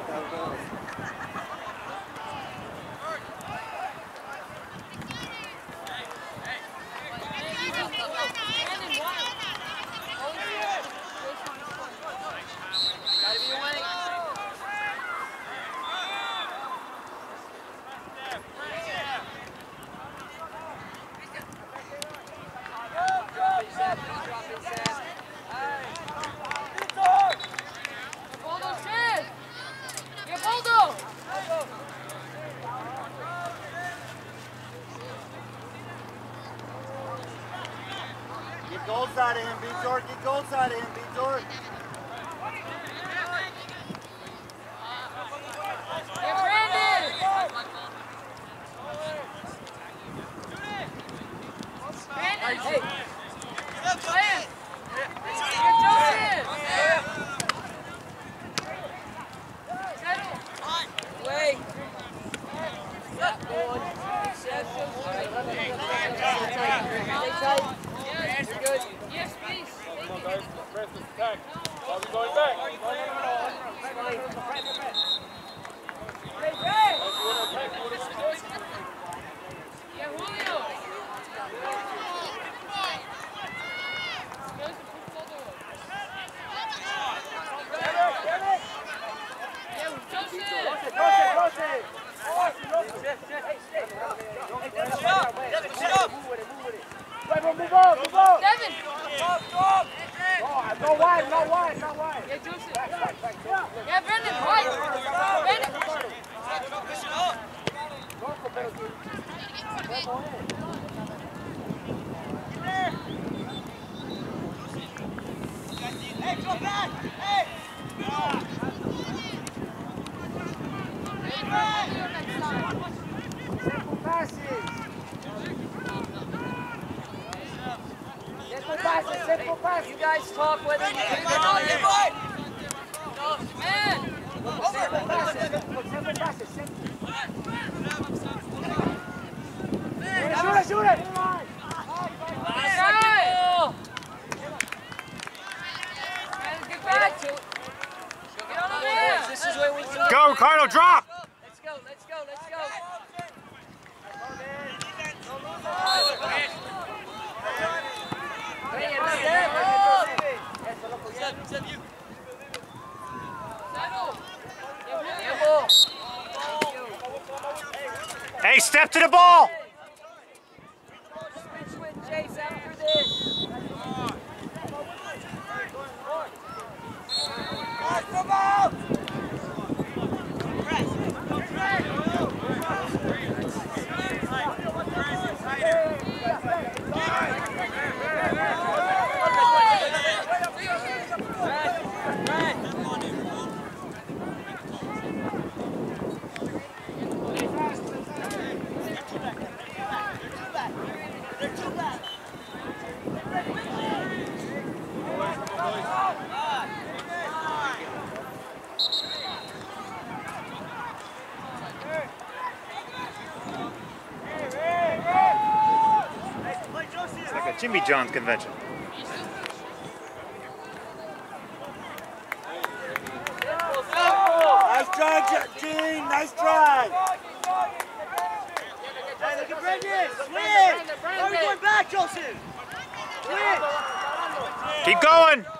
Get gold side of him, Vitor. Get gold side of him, Vitor. Get Brandon! Brandon! Hey! Plan! Get Joseph! Settle! Wait! Yeah, go on. Exception. All right, let me Stay tight. Stay tight. Yes, you're good. Yes, please. Come on, guys. Press this attack. Are we going back? No, no, no, no. Hey, hey! You want to attack? You want to suggest? Yeah, Julio! Yeah, Joseph! Devin! No wide, no wide, no wide. Yeah, Joseph! Yeah, Brendan, right! Brendan! Simple passes. Simple passes, simple passes. You guys talk whether you can or not. Man! Simple passes, simple, simple passes, simple. Shoot it, shoot it. Guy! Get back to it. Get on there! This is where we go. Go, Ricardo, drop! Let's go, let's go, let's go. Hey, and step. Settle. Yeah, ball. Hey, step to the ball! Switch with Jace after this. It's like a Jimmy John's convention. Nice try, Je- Gene. Nice try. Hey, look at Brendan. Switch. Why are we going back, Joseph? Switch. Keep going!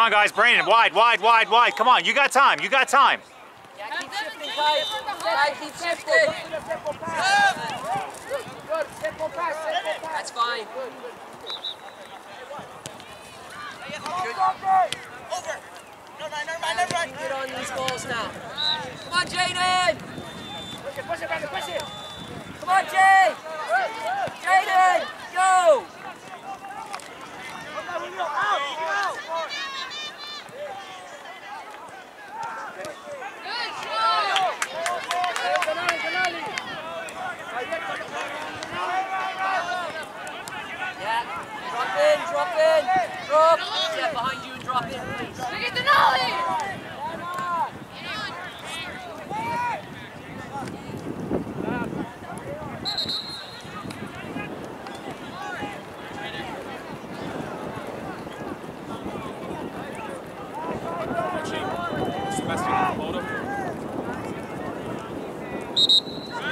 Come on, guys, Brandon, wide, wide, wide, wide. Come on, you got time, you got time. Yeah, keep shifting, guys. Guys, keep shifting. Simple pass. Good, good. Simple pass, simple pass. That's fine. Get on these balls now. Come on, Jaden. Push it, push it, Brandon, push it. Come on, Jay. Jaden, go. Out, out. Drop in. Drop. Step behind you and drop in, please. Look the knowledge.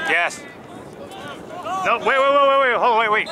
Yes. No, wait, wait, wait, wait, wait, hold on, wait, wait.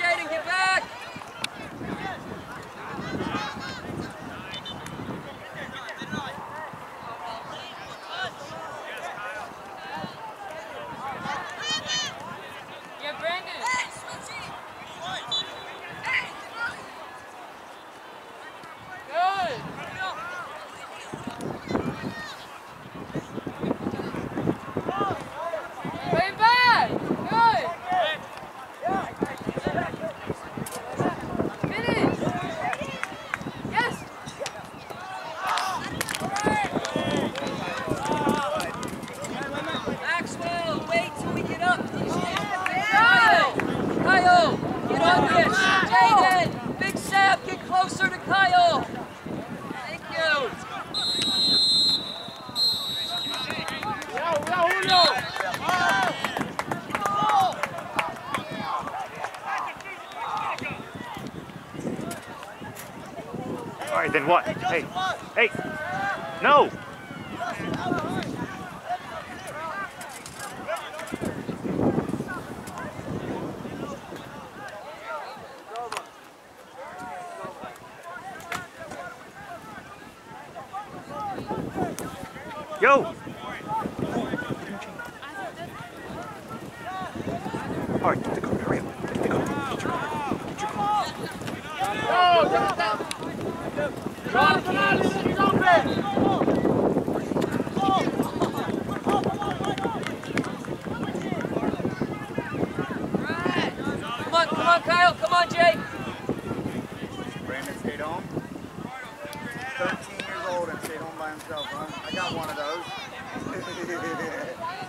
Jaden, get back! Hey, hey, no. Yo! stayed home. 13 years old and stayed home by himself, huh? I got one of those.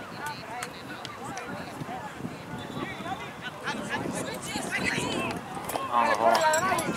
on the.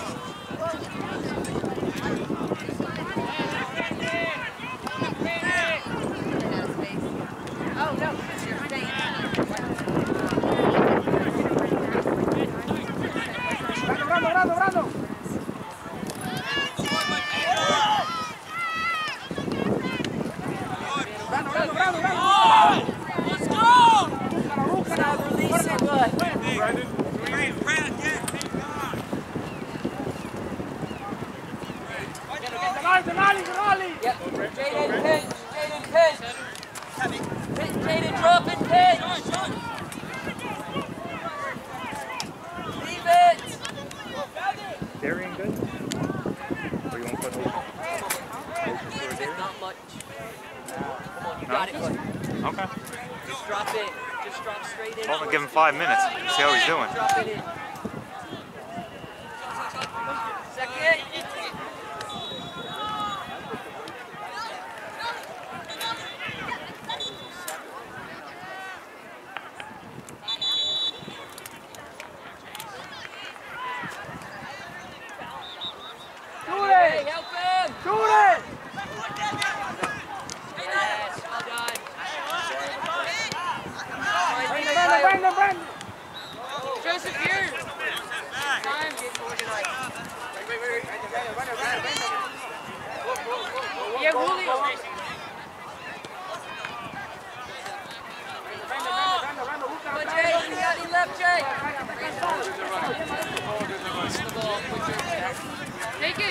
Yeah, Julio.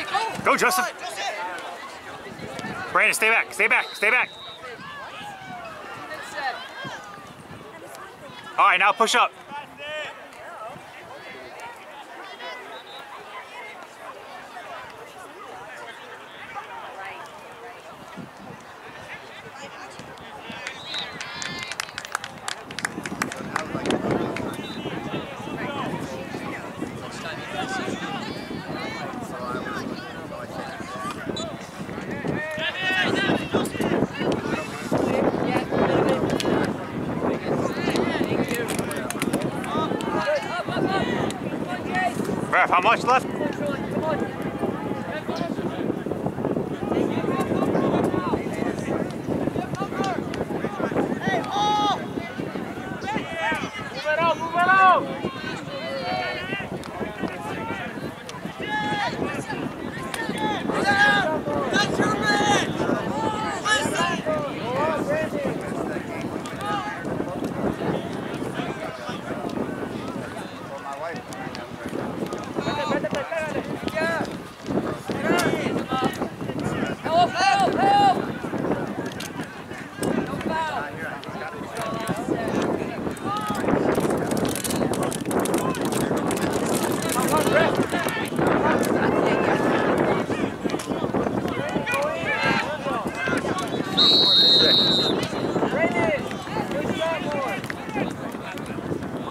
Go. Go, Justin. Brandon, stay back, stay back, stay back. All right, now push up. Much left? Come on, Sean, come on. Move it out, move it out! For my wife. Help, help, help. No foul.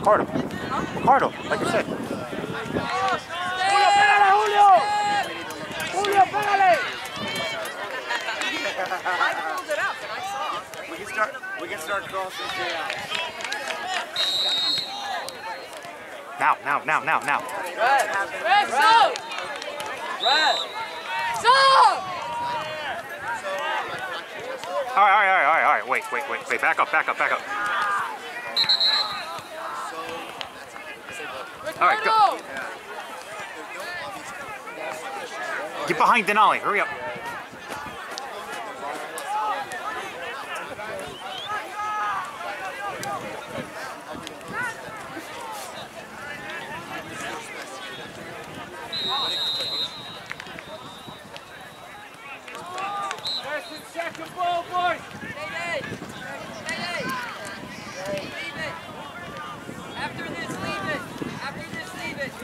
Cardo. Cardo, like I said. I pulled it up and I saw. We can start. We can start crossing the. Now, now, now, now, now. Red, stop! Red. Stop! All right, all right, all right, all right, all right. Wait, wait, wait, wait. Back up, back up, back up. All right, go. Get behind Denali. Hurry up.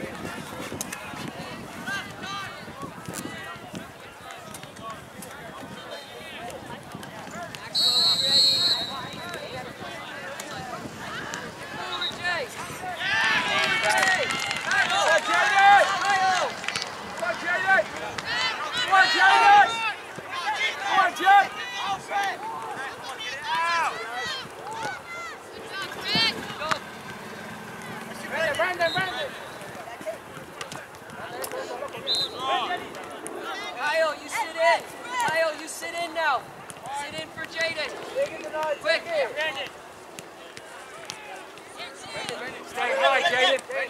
Thank you.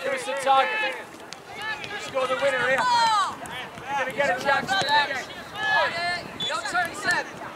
Coosa Tug. Score the winner here. You're going to get a chance to 27.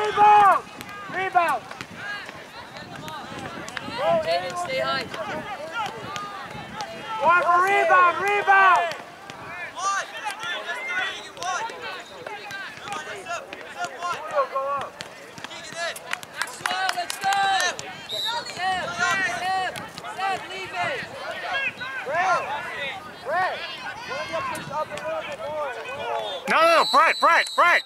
Rebound! Rebound! Jaden, stay high. One for rebound! Rebound! No, no, Brett, Brett, Brett.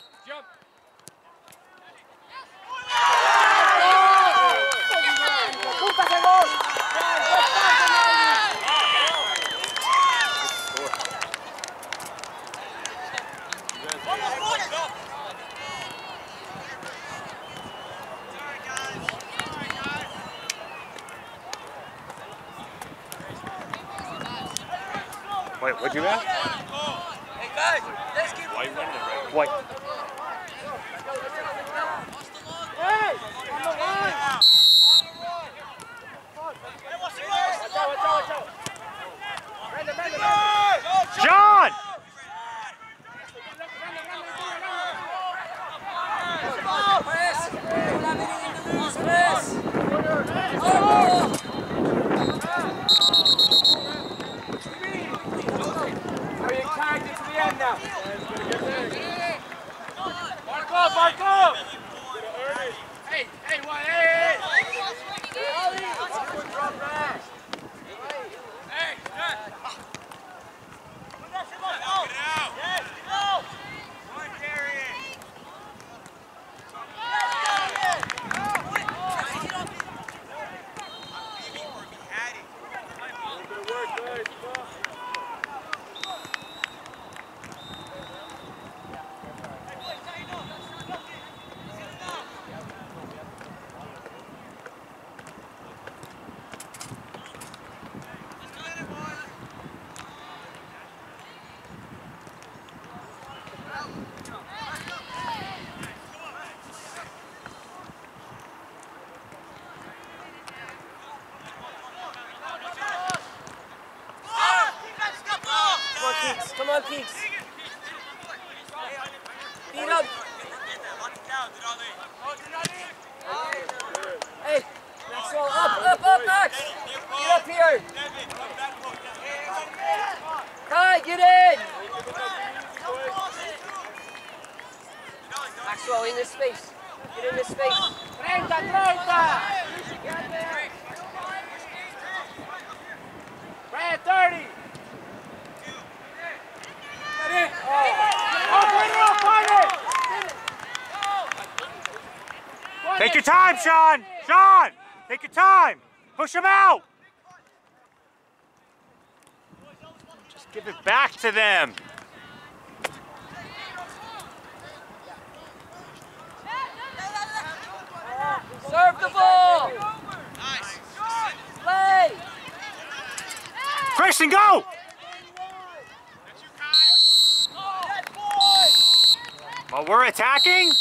On, Keeks. Beat up. Hey, Maxwell, up, up, up, Max. Get up here. Kai, get in. Maxwell, in this space. Get in this space. 30, 30! Brad, 30! Get in! Oh, bring it up, find it! Take your time, Sean! Sean! Take your time! Push him out! Just give it back to them. Serve the ball. Nice. Play. Christian, go! While we're attacking,